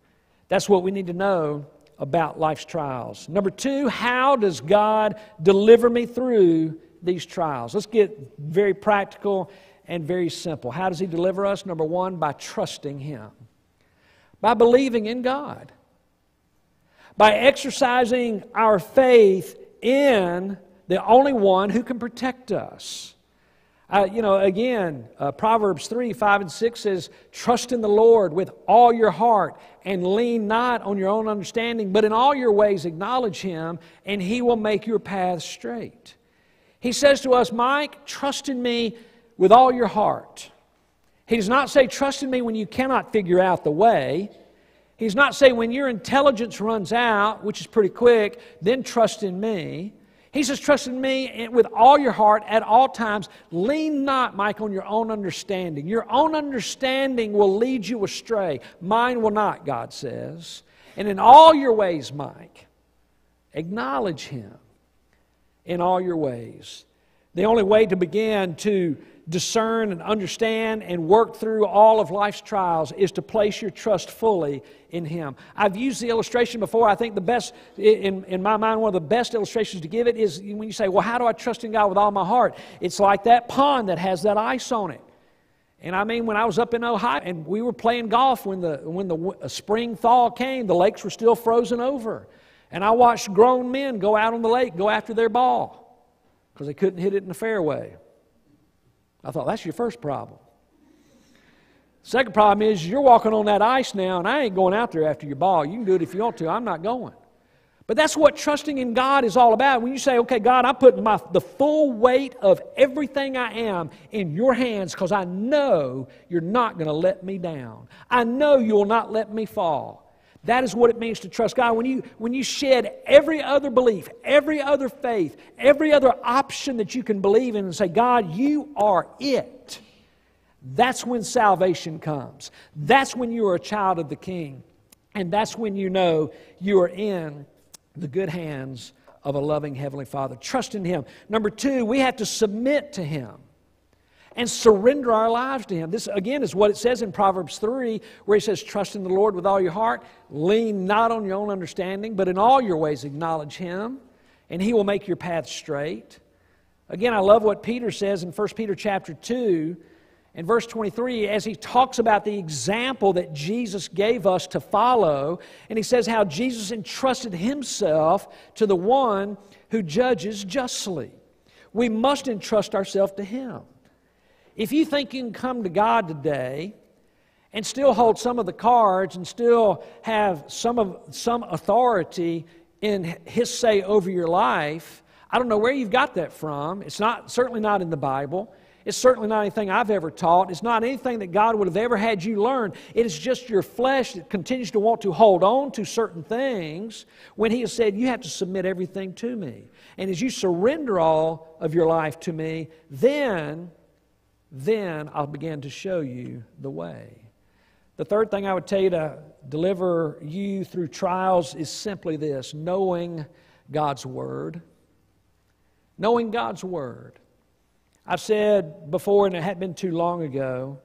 That's what we need to know about life's trials. Number two, how does God deliver me through these trials? Let's get very practical and very simple. How does He deliver us? Number one, by trusting Him, by believing in God, by exercising our faith in the only one who can protect us. Uh, you know, again, uh, Proverbs 3 5 and 6 says, Trust in the Lord with all your heart and lean not on your own understanding, but in all your ways acknowledge Him, and He will make your path straight. He says to us, Mike, trust in me with all your heart. He does not say, Trust in me when you cannot figure out the way. He does not say, When your intelligence runs out, which is pretty quick, then trust in me. He says, Trust in me with all your heart at all times. Lean not, Mike, on your own understanding. Your own understanding will lead you astray. Mine will not, God says. And in all your ways, Mike, acknowledge Him in all your ways. The only way to begin to discern and understand and work through all of life's trials is to place your trust fully in Him. I've used the illustration before. I think the best, in, in my mind, one of the best illustrations to give it is when you say, Well, how do I trust in God with all my heart? It's like that pond that has that ice on it. And I mean, when I was up in Ohio and we were playing golf when the, when the spring thaw came, the lakes were still frozen over. And I watched grown men go out on the lake, go after their ball because they couldn't hit it in the fairway. I thought, that's your first problem. Second problem is you're walking on that ice now, and I ain't going out there after your ball. You can do it if you want to. I'm not going. But that's what trusting in God is all about. When you say, okay, God, I'm putting my, the full weight of everything I am in your hands because I know you're not going to let me down. I know you'll not let me fall. That is what it means to trust God. When you, when you shed every other belief, every other faith, every other option that you can believe in and say, God, you are it, that's when salvation comes. That's when you are a child of the King. And that's when you know you are in the good hands of a loving Heavenly Father. Trust in Him. Number two, we have to submit to Him and surrender our lives to Him. This, again, is what it says in Proverbs 3, where He says, Trust in the Lord with all your heart, lean not on your own understanding, but in all your ways acknowledge Him, and He will make your path straight. Again, I love what Peter says in 1 Peter chapter 2 and verse 23 as he talks about the example that Jesus gave us to follow. And he says how Jesus entrusted himself to the one who judges justly. We must entrust ourselves to him. If you think you can come to God today and still hold some of the cards and still have some, of, some authority in His say over your life. I don't know where you've got that from. It's not certainly not in the Bible. It's certainly not anything I've ever taught. It's not anything that God would have ever had you learn. It is just your flesh that continues to want to hold on to certain things when He has said, You have to submit everything to me. And as you surrender all of your life to me, then, then I'll begin to show you the way. The third thing I would tell you to deliver you through trials is simply this knowing God's Word. Knowing God's Word. I've said before, and it hadn't been too long ago,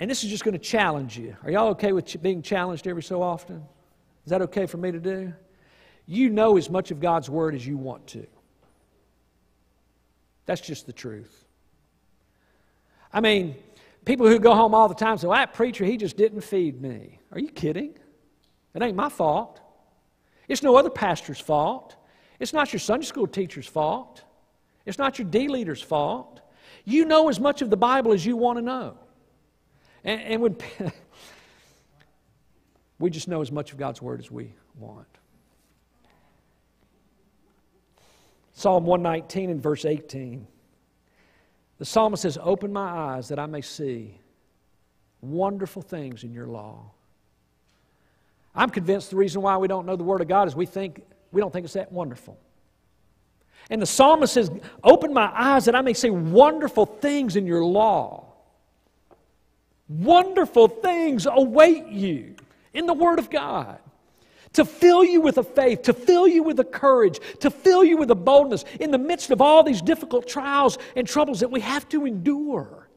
and this is just going to challenge you. Are y'all okay with being challenged every so often? Is that okay for me to do? You know as much of God's Word as you want to. That's just the truth. I mean, people who go home all the time say, well, that preacher, he just didn't feed me. Are you kidding? It ain't my fault. It's no other pastor's fault. It's not your Sunday school teacher's fault. It's not your D leader's fault. You know as much of the Bible as you want to know. And, and when, <laughs> we just know as much of God's Word as we want. Psalm 119 and verse 18. The psalmist says, Open my eyes that I may see wonderful things in your law. I'm convinced the reason why we don't know the Word of God is we think we don't think it's that wonderful. And the psalmist says, Open my eyes that I may see wonderful things in your law. Wonderful things await you in the Word of God. To fill you with a faith, to fill you with a courage, to fill you with a boldness in the midst of all these difficult trials and troubles that we have to endure.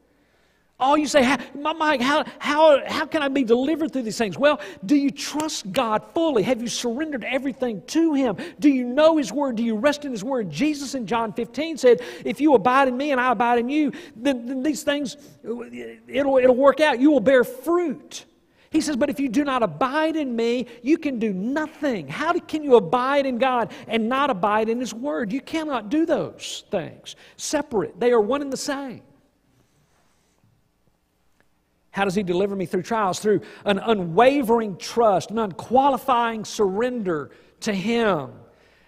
Oh, you say, my Mike, how, how, how can I be delivered through these things? Well, do you trust God fully? Have you surrendered everything to Him? Do you know His Word? Do you rest in His Word? Jesus in John 15 said, If you abide in me and I abide in you, then, then these things, it'll, it'll work out. You will bear fruit. He says, But if you do not abide in me, you can do nothing. How can you abide in God and not abide in His Word? You cannot do those things separate, they are one and the same. How does He deliver me through trials? Through an unwavering trust, an unqualifying surrender to Him,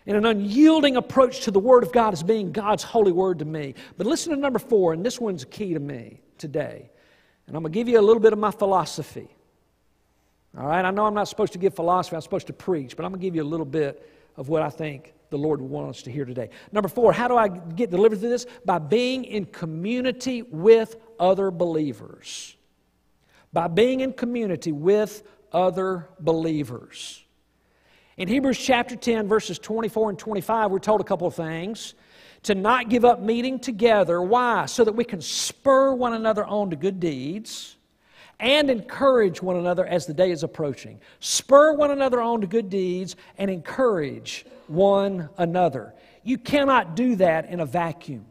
and an unyielding approach to the Word of God as being God's holy Word to me. But listen to number four, and this one's key to me today. And I'm going to give you a little bit of my philosophy. All right, I know I'm not supposed to give philosophy, I'm supposed to preach, but I'm going to give you a little bit of what I think the Lord wants us to hear today. Number four, how do I get delivered through this? By being in community with other believers by being in community with other believers. In Hebrews chapter 10, verses 24 and 25, we're told a couple of things. To not give up meeting together. Why? So that we can spur one another on to good deeds and encourage one another as the day is approaching. Spur one another on to good deeds and encourage one another. You cannot do that in a vacuum.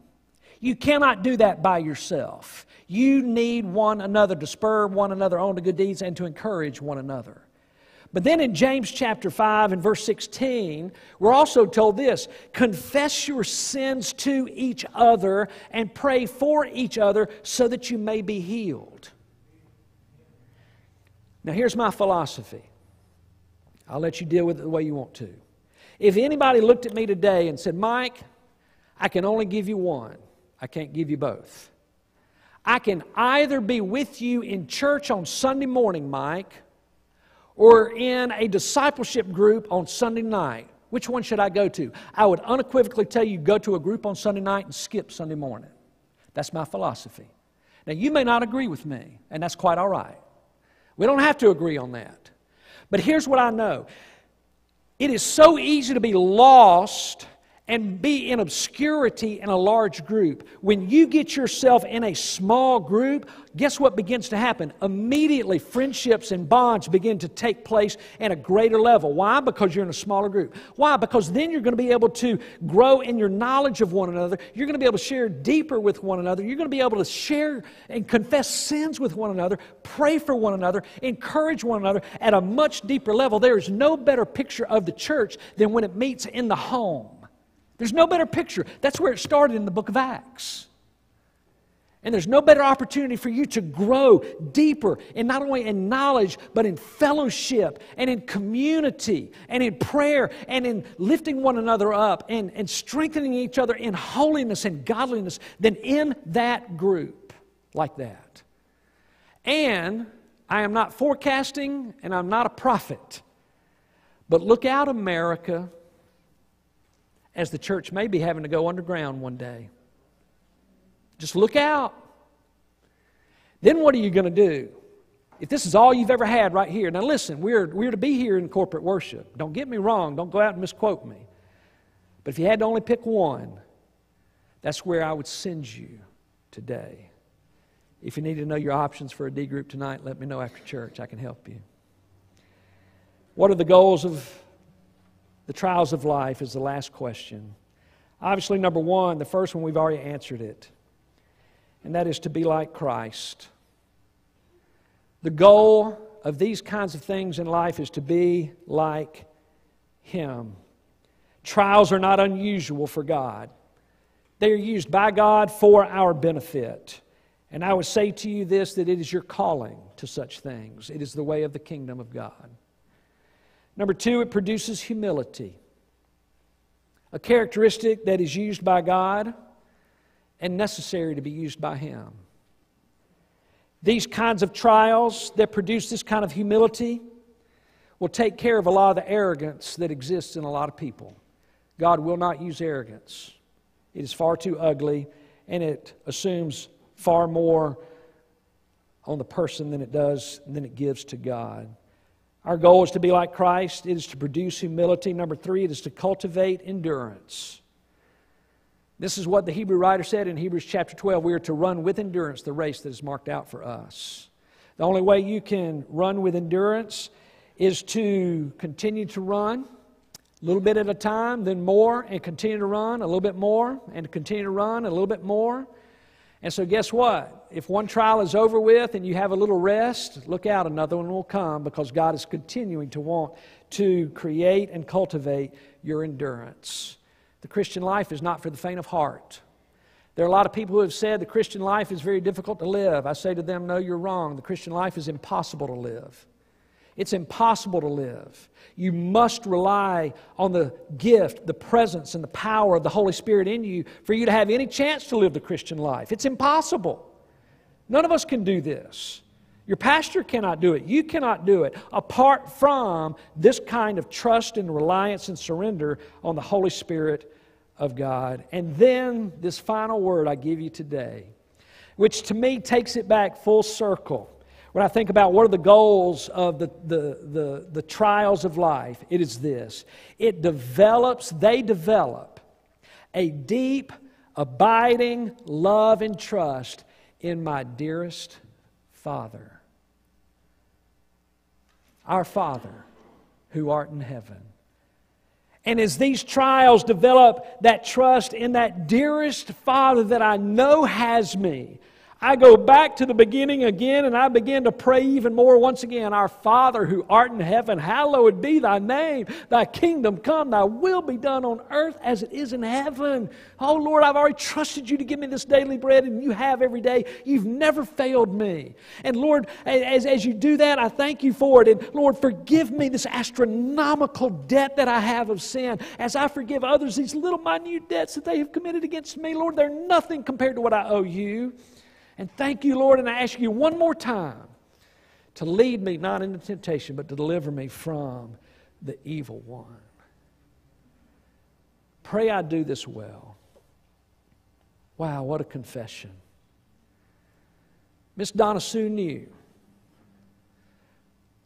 You cannot do that by yourself. You need one another to spur one another on to good deeds and to encourage one another. But then in James chapter 5 and verse 16, we're also told this confess your sins to each other and pray for each other so that you may be healed. Now, here's my philosophy. I'll let you deal with it the way you want to. If anybody looked at me today and said, Mike, I can only give you one, I can't give you both. I can either be with you in church on Sunday morning, Mike, or in a discipleship group on Sunday night. Which one should I go to? I would unequivocally tell you go to a group on Sunday night and skip Sunday morning. That's my philosophy. Now, you may not agree with me, and that's quite all right. We don't have to agree on that. But here's what I know it is so easy to be lost and be in obscurity in a large group. When you get yourself in a small group, guess what begins to happen? Immediately, friendships and bonds begin to take place at a greater level. Why? Because you're in a smaller group. Why? Because then you're going to be able to grow in your knowledge of one another. You're going to be able to share deeper with one another. You're going to be able to share and confess sins with one another, pray for one another, encourage one another at a much deeper level. There is no better picture of the church than when it meets in the home. There's no better picture. That's where it started in the book of Acts. And there's no better opportunity for you to grow deeper in not only in knowledge, but in fellowship and in community and in prayer and in lifting one another up and, and strengthening each other in holiness and godliness than in that group like that. And I am not forecasting and I'm not a prophet, but look out, America, as the church may be having to go underground one day. Just look out. Then what are you going to do? If this is all you've ever had right here, now listen, we're, we're to be here in corporate worship. Don't get me wrong, don't go out and misquote me. But if you had to only pick one, that's where I would send you today. If you need to know your options for a D group tonight, let me know after church. I can help you. What are the goals of the trials of life? Is the last question. Obviously, number one, the first one, we've already answered it and that is to be like Christ. The goal of these kinds of things in life is to be like Him. Trials are not unusual for God, they are used by God for our benefit. And I would say to you this that it is your calling to such things, it is the way of the kingdom of God. Number two, it produces humility, a characteristic that is used by God and necessary to be used by Him. These kinds of trials that produce this kind of humility will take care of a lot of the arrogance that exists in a lot of people. God will not use arrogance, it is far too ugly and it assumes far more on the person than it does than it gives to God. Our goal is to be like Christ. It is to produce humility. Number three, it is to cultivate endurance. This is what the Hebrew writer said in Hebrews chapter 12. We are to run with endurance the race that is marked out for us. The only way you can run with endurance is to continue to run a little bit at a time, then more, and continue to run a little bit more, and continue to run a little bit more. And so, guess what? If one trial is over with and you have a little rest, look out, another one will come because God is continuing to want to create and cultivate your endurance. The Christian life is not for the faint of heart. There are a lot of people who have said the Christian life is very difficult to live. I say to them, no, you're wrong. The Christian life is impossible to live. It's impossible to live. You must rely on the gift, the presence, and the power of the Holy Spirit in you for you to have any chance to live the Christian life. It's impossible. None of us can do this. Your pastor cannot do it. You cannot do it apart from this kind of trust and reliance and surrender on the Holy Spirit of God. And then this final word I give you today, which to me takes it back full circle. When I think about what are the goals of the, the, the, the trials of life, it is this it develops, they develop a deep, abiding love and trust in my dearest Father. Our Father who art in heaven. And as these trials develop that trust in that dearest Father that I know has me, I go back to the beginning again and I begin to pray even more once again. Our Father who art in heaven, hallowed be thy name. Thy kingdom come, thy will be done on earth as it is in heaven. Oh Lord, I've already trusted you to give me this daily bread and you have every day. You've never failed me. And Lord, as, as you do that, I thank you for it. And Lord, forgive me this astronomical debt that I have of sin as I forgive others these little minute debts that they have committed against me. Lord, they're nothing compared to what I owe you. And thank you, Lord, and I ask you one more time to lead me not into temptation, but to deliver me from the evil one. Pray I do this well. Wow, what a confession. Miss Donna Sue knew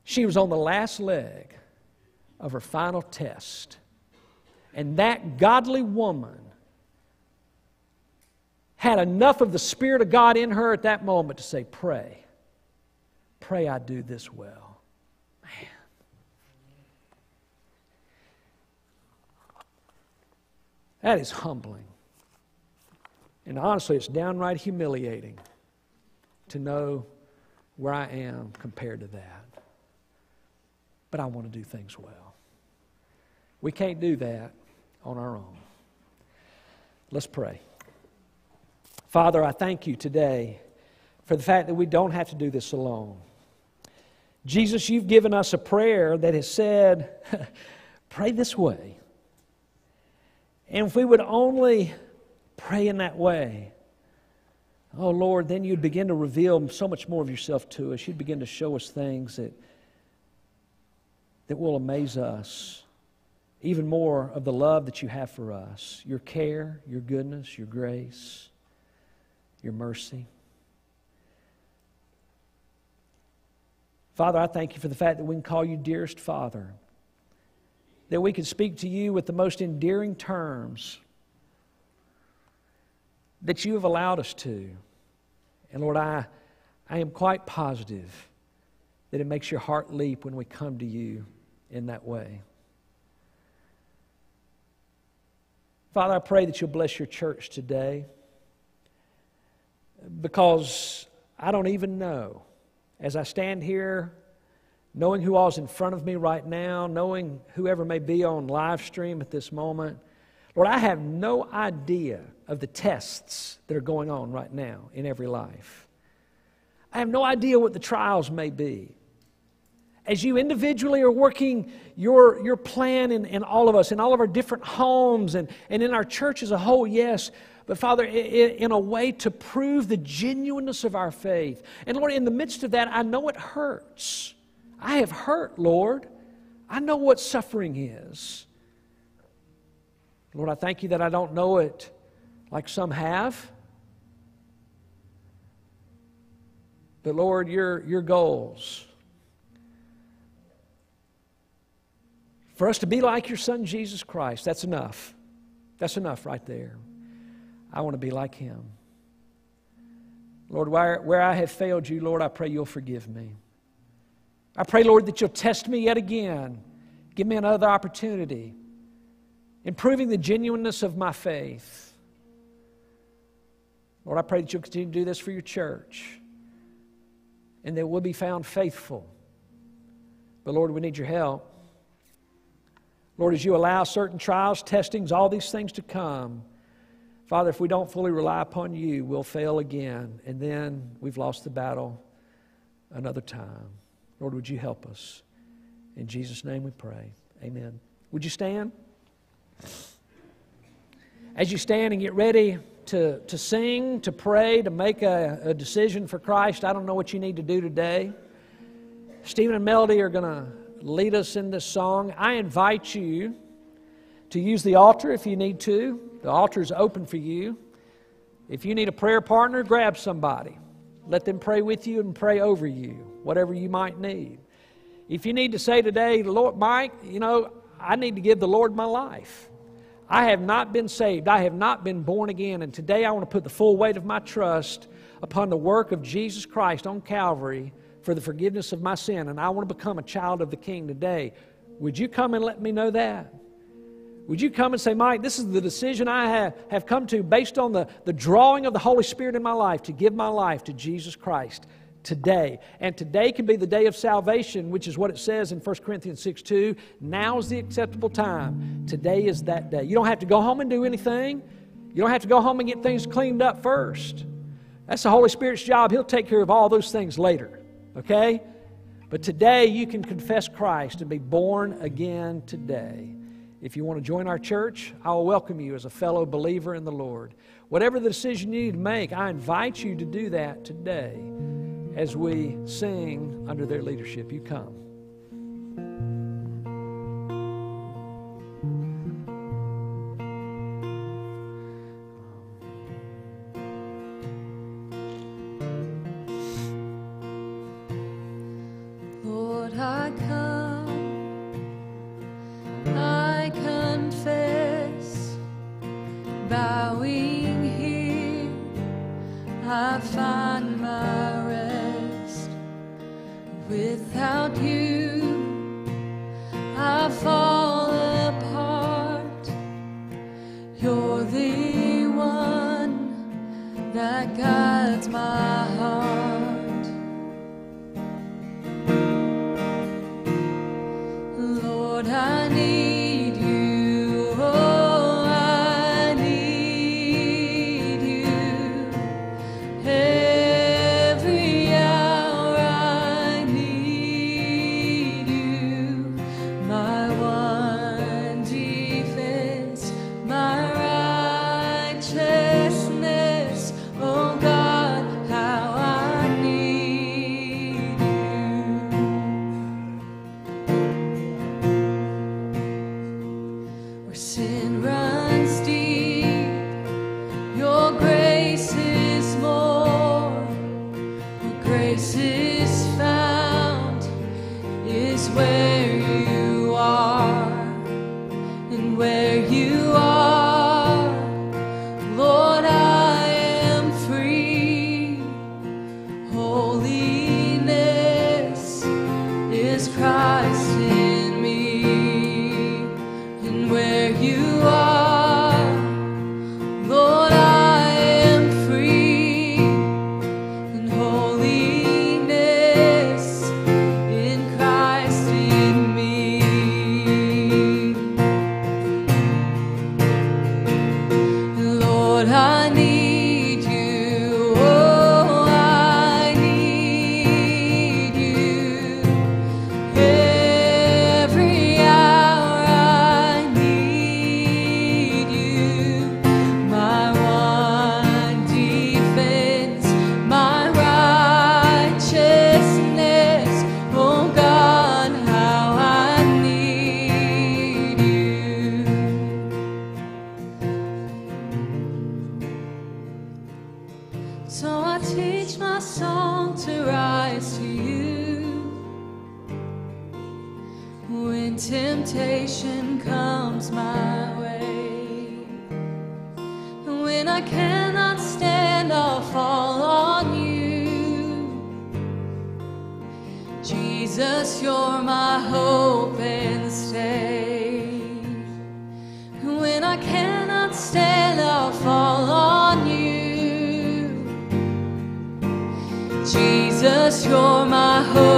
she was on the last leg of her final test. And that godly woman had enough of the Spirit of God in her at that moment to say, Pray. Pray I do this well. Man. That is humbling. And honestly, it's downright humiliating to know where I am compared to that. But I want to do things well. We can't do that on our own. Let's pray. Father, I thank you today for the fact that we don't have to do this alone. Jesus, you've given us a prayer that has said, <laughs> pray this way. And if we would only pray in that way, oh Lord, then you'd begin to reveal so much more of yourself to us. You'd begin to show us things that, that will amaze us. Even more of the love that you have for us, your care, your goodness, your grace, your mercy. Father, I thank you for the fact that we can call you dearest Father, that we can speak to you with the most endearing terms that you have allowed us to. And Lord, I, I am quite positive that it makes your heart leap when we come to you in that way. Father, I pray that you'll bless your church today because I don't even know. As I stand here, knowing who all's in front of me right now, knowing whoever may be on live stream at this moment, Lord, I have no idea of the tests that are going on right now in every life. I have no idea what the trials may be. As you individually are working your, your plan in, in all of us, in all of our different homes, and, and in our church as a whole, yes, but Father, in a way to prove the genuineness of our faith. And Lord, in the midst of that, I know it hurts. I have hurt, Lord. I know what suffering is. Lord, I thank you that I don't know it like some have. But Lord, your, your goals for us to be like your Son, Jesus Christ, that's enough. That's enough right there. I want to be like him. Lord, where, where I have failed you, Lord, I pray you'll forgive me. I pray, Lord, that you'll test me yet again. Give me another opportunity improving the genuineness of my faith. Lord, I pray that you'll continue to do this for your church and that we'll be found faithful. But Lord, we need your help. Lord, as you allow certain trials, testings, all these things to come, Father, if we don't fully rely upon you, we'll fail again, and then we've lost the battle another time. Lord, would you help us? In Jesus' name we pray. Amen. Would you stand? As you stand and get ready to, to sing, to pray, to make a, a decision for Christ, I don't know what you need to do today. Steven and Melodie are going to lead us in this song. I invite you to use the altar if you need to. The altar is open for you. If you need a prayer partner, grab somebody. Let them pray with you and pray over you, whatever you might need. If you need to say today, Lord, Mike, you know, I need to give the Lord my life. I have not been saved. I have not been born again. And today I want to put the full weight of my trust upon the work of Jesus Christ on Calvary for the forgiveness of my sin. And I want to become a child of the King today. Would you come and let me know that? Would you come and say, Mike, this is the decision I have, have come to based on the, the drawing of the Holy Spirit in my life to give my life to Jesus Christ today. And today can be the day of salvation, which is what it says in 1 Corinthians 6 2. Now is the acceptable time. Today is that day. You don't have to go home and do anything, you don't have to go home and get things cleaned up first. That's the Holy Spirit's job. He'll take care of all those things later. Okay? But today you can confess Christ and be born again today. If you want to join our church, I will welcome you as a fellow believer in the Lord. Whatever the decision you need to make, I invite you to do that today as we sing under their leadership. You come. Jesus, you're my hope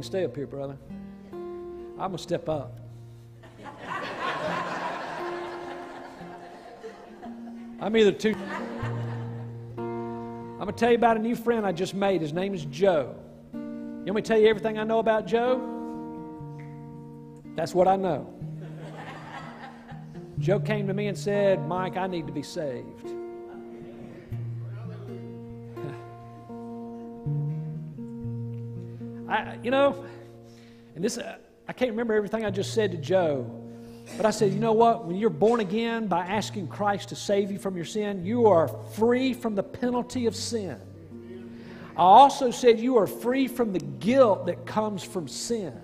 Wayne, stay up here, brother. I'm going to step up. <laughs> I'm either too. I'm going to tell you about a new friend I just made. His name is Joe. You want me to tell you everything I know about Joe? That's what I know. Joe came to me and said, Mike, I need to be saved. I, you know, and this, uh, I can't remember everything I just said to Joe, but I said, you know what? When you're born again by asking Christ to save you from your sin, you are free from the penalty of sin. I also said you are free from the guilt that comes from sin.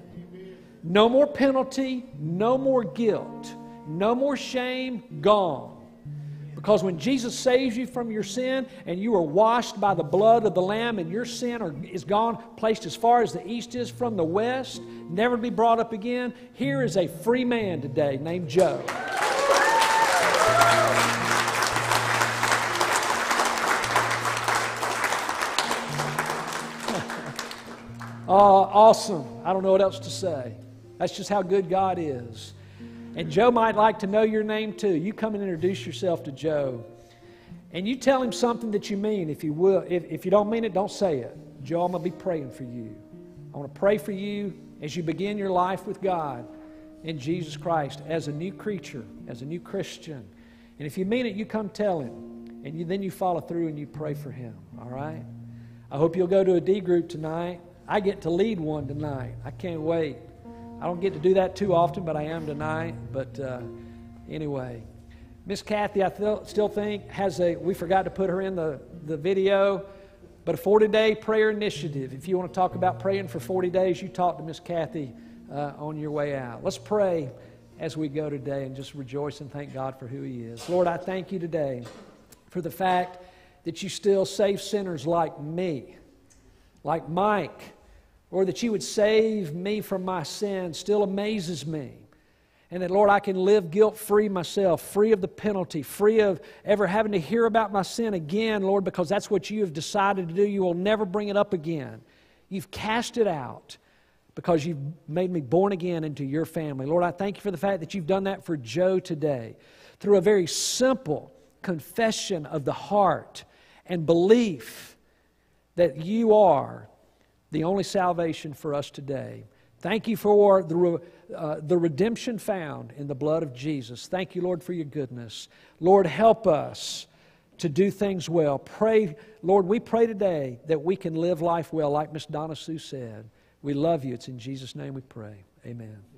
No more penalty, no more guilt, no more shame, gone. Because when Jesus saves you from your sin and you are washed by the blood of the Lamb and your sin are, is gone, placed as far as the east is from the west, never to be brought up again, here is a free man today named Joe. Uh, <laughs> awesome. I don't know what else to say. That's just how good God is. And Joe might like to know your name too. You come and introduce yourself to Joe. And you tell him something that you mean. If you will, if, if you don't mean it, don't say it. Joe, I'm going to be praying for you. I want to pray for you as you begin your life with God in Jesus Christ as a new creature, as a new Christian. And if you mean it, you come tell him. And you, then you follow through and you pray for him. All right? I hope you'll go to a D group tonight. I get to lead one tonight. I can't wait. I don't get to do that too often, but I am tonight. But uh, anyway, Miss Kathy, I th- still think has a. We forgot to put her in the the video, but a 40 day prayer initiative. If you want to talk about praying for 40 days, you talk to Miss Kathy uh, on your way out. Let's pray as we go today and just rejoice and thank God for who He is. Lord, I thank you today for the fact that you still save sinners like me, like Mike, or that you would save me from my sin still amazes me. And that, Lord, I can live guilt free myself, free of the penalty, free of ever having to hear about my sin again, Lord, because that's what you have decided to do. You will never bring it up again. You've cast it out because you've made me born again into your family. Lord, I thank you for the fact that you've done that for Joe today through a very simple confession of the heart and belief that you are the only salvation for us today. Thank you for the, uh, the redemption found in the blood of Jesus. Thank you, Lord, for your goodness. Lord, help us to do things well. Pray, Lord, we pray today that we can live life well, like Miss Donna Sue said. We love you. It's in Jesus' name we pray. Amen.